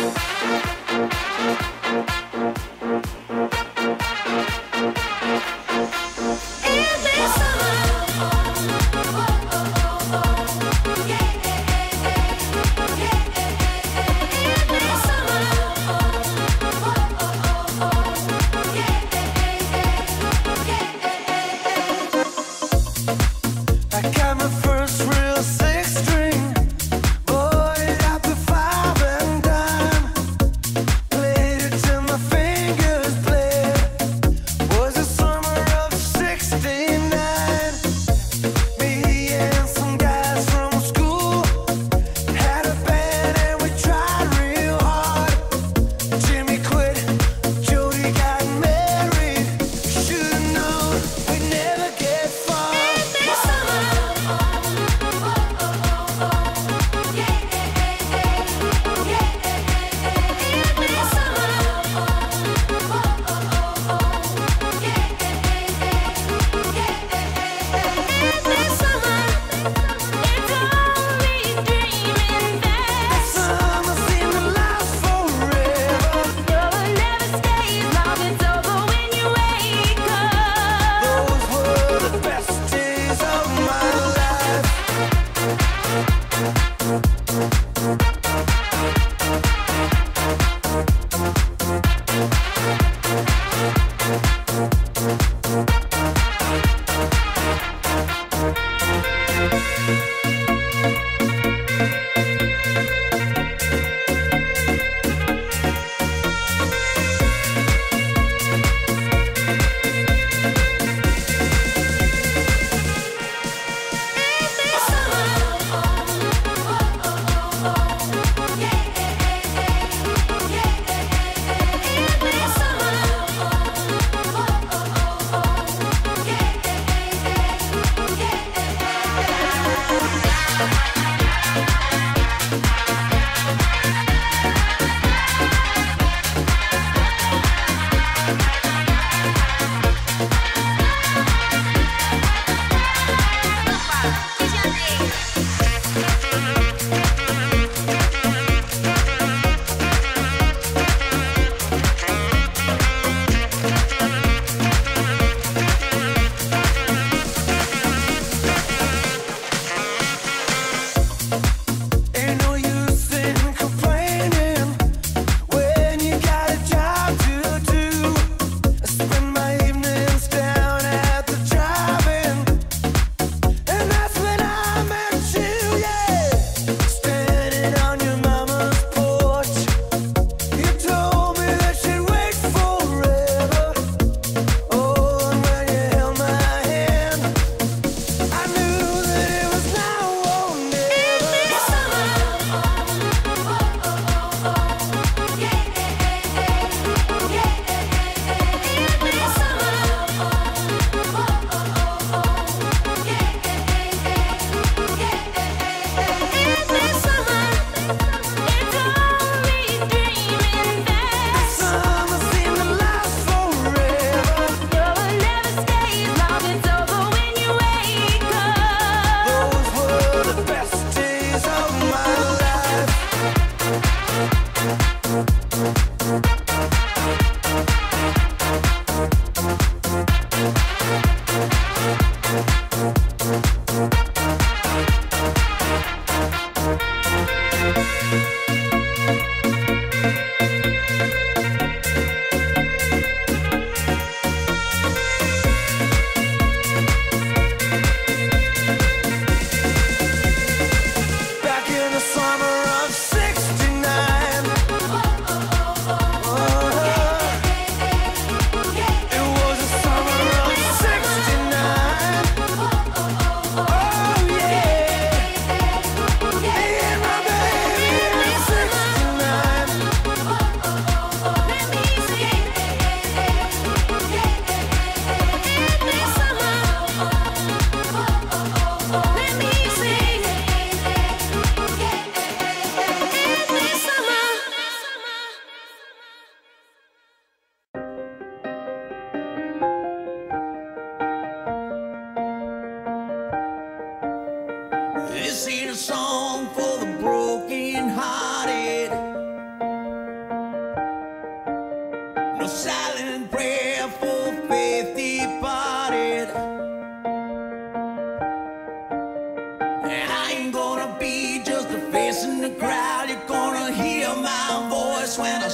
First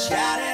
Shout it.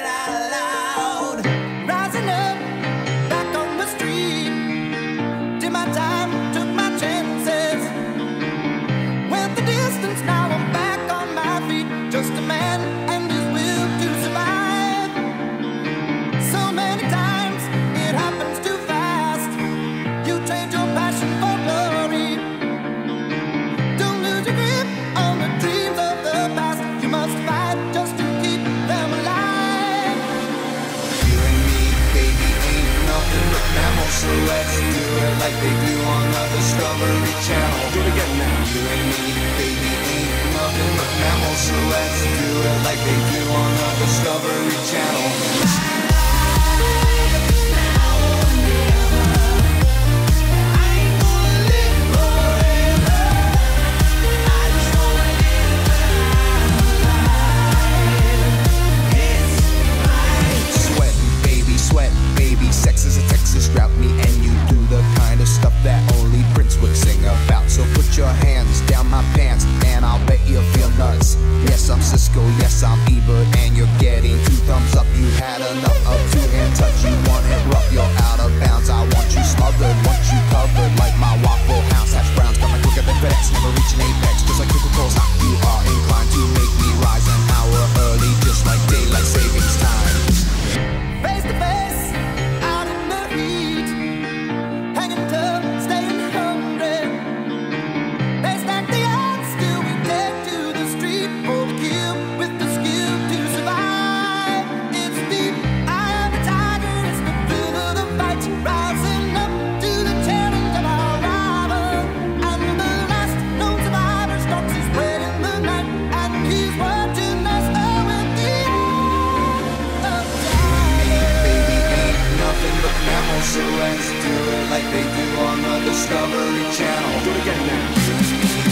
Discovery Channel. Do it again now.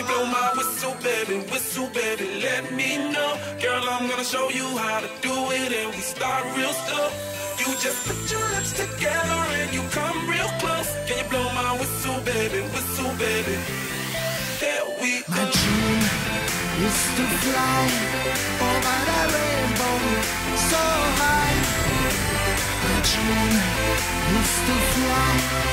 you blow my whistle, baby, whistle, baby, let me know. Girl, I'm gonna show you how to do it, and we start real slow. You just put your lips together and you come real close. Can you blow my whistle, baby, whistle, baby? There we go. My dream is to fly over that rainbow, so high. My dream is to fly.